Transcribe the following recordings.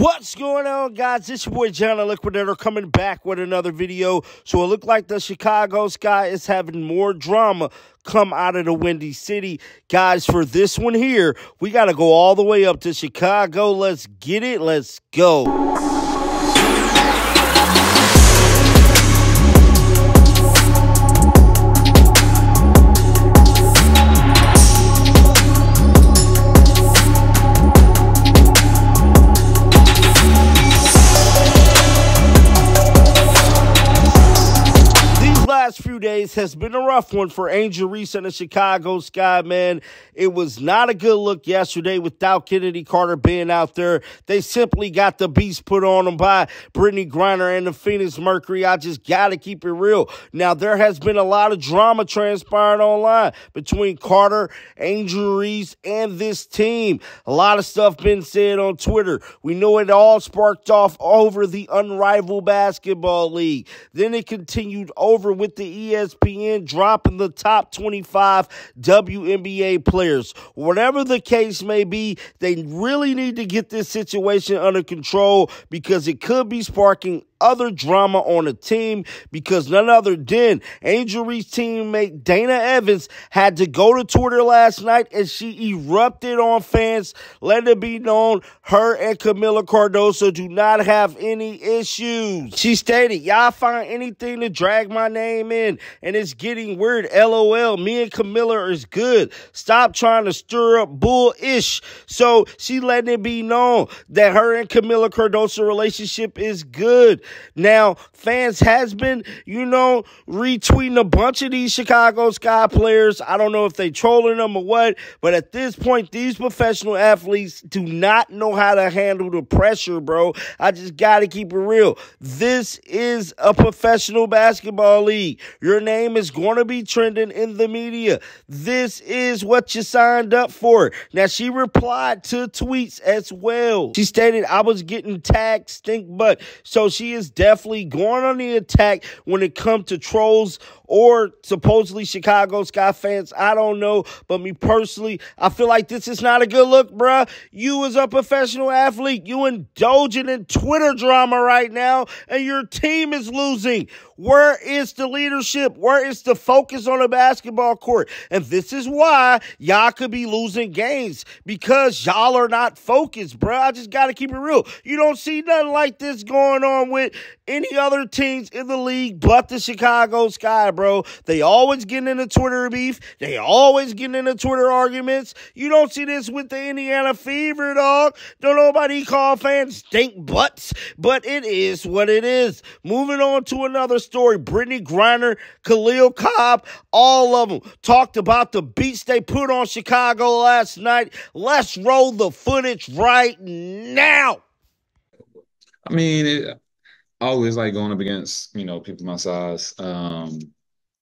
What's going on, guys? It's your boy Jon Liquidator coming back with another video. So it looked like the Chicago Sky is having more drama come out of the Windy City. Guys, for this one here, we got to go all the way up to Chicago. Let's get it. Let's go. Days has been a rough one for Angel Reese and the Chicago Sky, man. It was not a good look yesterday without Chennedy Carter being out there. They simply got the beast put on them by Brittney Griner and the Phoenix Mercury. I just got to keep it real. Now, there has been a lot of drama transpiring online between Carter, Angel Reese, and this team. A lot of stuff been said on Twitter. We know it all sparked off over the Unrivaled Basketball League. Then it continued over with the ESPN dropping the top 25 WNBA players. Whatever the case may be, they really need to get this situation under control because it could be sparking other drama on the team because none other than Angel Reese teammate Dana Evans had to go to Twitter last night and she erupted on fans, letting it be known her and Kamilla Cardoso do not have any issues. She stated, Y'all find anything to drag my name in, and it's getting weird. LOL, me and Kamilla is good. Stop trying to stir up bull ish. So she letting it be known that her and Kamilla Cardoso relationship is good. Now, fans has been, you know, retweeting a bunch of these Chicago Sky players. I don't know if they trolling them or what, but at this point, these professional athletes do not know how to handle the pressure, bro. I just got to keep it real. This is a professional basketball league. Your name is to be trending in the media. This is what you signed up for. Now, she replied to tweets as well. She stated, I was getting tagged stink butt. So she is is definitely going on the attack when it comes to trolls or supposedly Chicago Sky fans. I don't know. But me personally, I feel like this is not a good look, bruh. You as a professional athlete, you indulging in Twitter drama right now, and your team is losing. Where is the leadership? Where is the focus on the basketball court? And this is why y'all could be losing games because y'all are not focused, bro. I just got to keep it real. You don't see nothing like this going on with any other teams in the league but the Chicago Sky, bro. They always getting into Twitter beef. They always getting into Twitter arguments. You don't see this with the Indiana Fever, dog. Don't nobody call fans stink butts, but it is what it is. Moving on to another story. Brittney Griner, Kahleah Copper, all of them talked about the beats they put on Chicago last night. Let's roll the footage right now. I mean, it, I always like going up against you know people my size, um,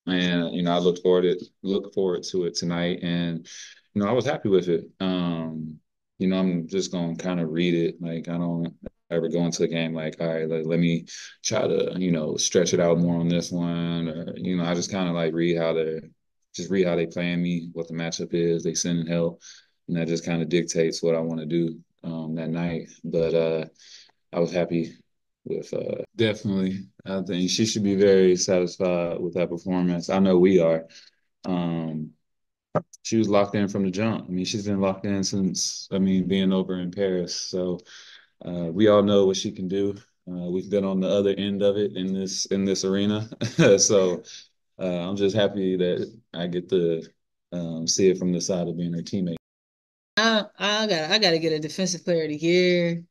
and you know I look forward to look forward to it tonight, and you know I was happy with it. Um, you know I'm just gonna kind of read it like I don't ever go into a game like, all right, let, let me try to, you know, stretch it out more on this one. Or, you know, I just kind of like read how they just read how they playing me, what the matchup is, they send in help. And that just kind of dictates what I want to do um, that night. But uh, I was happy with uh, definitely. I think she should be very satisfied with that performance. I know we are. Um, she was locked in from the jump. I mean, she's been locked in since I mean being over in Paris. So uh, we all know what she can do. Uh, we've been on the other end of it in this in this arena, so uh, I'm just happy that I get to um, see it from the side of being her teammate. I I got I got to get a defensive player of the year.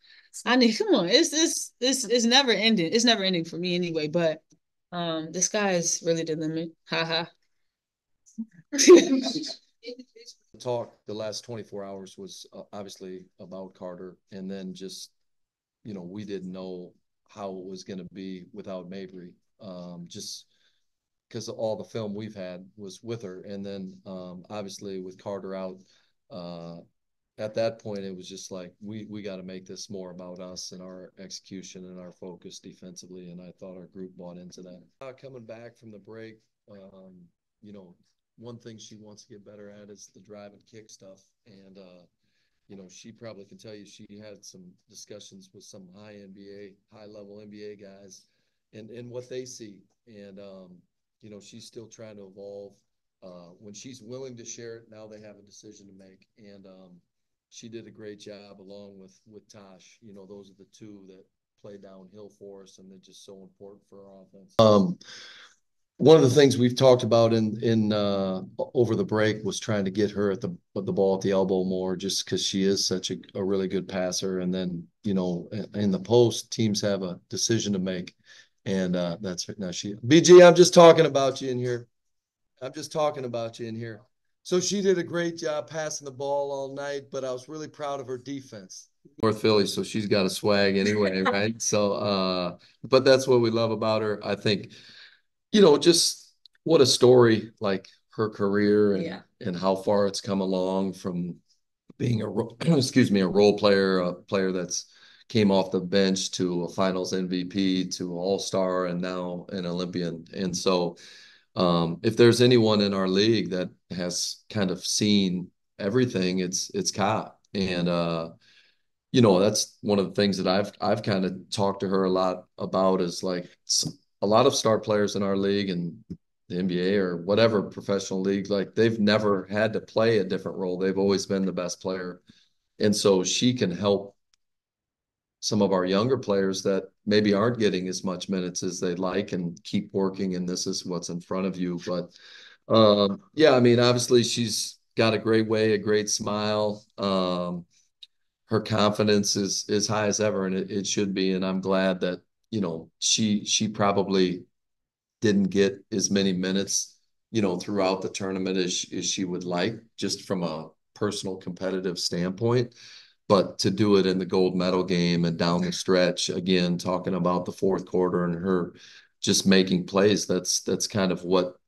I need come on, it's it's it's it's never ending. It's never ending for me anyway. But um, the sky is really the limit. Ha ha. talk the last 24 hours was uh, obviously about Carter and then just you know, we didn't know how it was going to be without Mabrey. Um, just because all the film we've had was with her, and then um, obviously with Carter out, uh, at that point it was just like we we got to make this more about us and our execution and our focus defensively. And I thought our group bought into that. Uh, coming back from the break, um, you know, one thing she wants to get better at is the drive and kick stuff, and uh, you know, she probably can tell you she had some discussions with some high NBA, high level NBA guys and, and what they see. And, um, you know, she's still trying to evolve. Uh, when she's willing to share it, now they have a decision to make. And um, she did a great job along with, with Tosh. You know, those are the two that play downhill for us and they're just so important for our offense. Um, one of the things we've talked about in in uh, over the break was trying to get her at the the ball at the elbow more, just because she is such a, a really good passer. And then you know, in the post, teams have a decision to make, and uh, that's now she. BG, I'm just talking about you in here. I'm just talking about you in here. So she did a great job passing the ball all night, but I was really proud of her defense. North Philly, so she's got a swag anyway, right? So, uh, but that's what we love about her. I think you know, just what a story like her career and, yeah. and how far it's come along from being a excuse me a role player, a player that's came off the bench to a Finals MVP to All Star and now an Olympian. And so, um, if there's anyone in our league that has kind of seen everything, it's it's Kat. And uh, you know, that's one of the things that I've I've kind of talked to her a lot about is like a lot of star players in our league and the NBA or whatever professional league, like they've never had to play a different role. They've always been the best player. And so she can help some of our younger players that maybe aren't getting as much minutes as they'd like and keep working. And this is what's in front of you. But um, yeah, I mean, obviously she's got a great way, a great smile. Um, her confidence is as high as ever, and it, it should be. And I'm glad that you know, she she probably didn't get as many minutes, you know, throughout the tournament as, as she would like, just from a personal competitive standpoint. But to do it in the gold medal game and down the stretch, again, talking about the fourth quarter and her just making plays, that's that's kind of what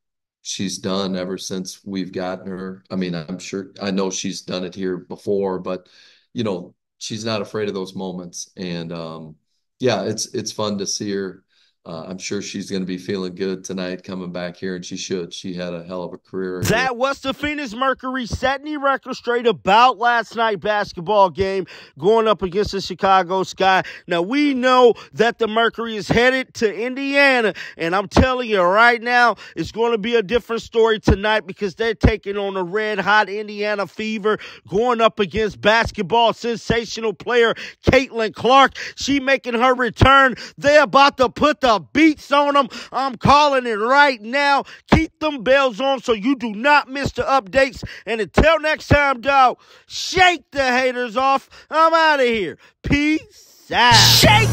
she's done ever since we've gotten her. I mean, I'm sure I know she's done it here before, but you know, she's not afraid of those moments. And um, yeah, it's it's fun to see her. Uh, I'm sure she's going to be feeling good tonight coming back here, and she should. She had a hell of a career. That was the Phoenix Mercury setting the record straight about last night basketball game going up against the Chicago Sky. Now, we know that the Mercury is headed to Indiana, and I'm telling you right now, it's going to be a different story tonight because they're taking on a red hot Indiana fever going up against basketball sensational player Caitlin Clark. She making her return. They're about to put the the beats on them. I'm calling it right now. Keep them bells on so you do not miss the updates. And until next time, dog, shake the haters off. I'm out of here. Peace out. Shake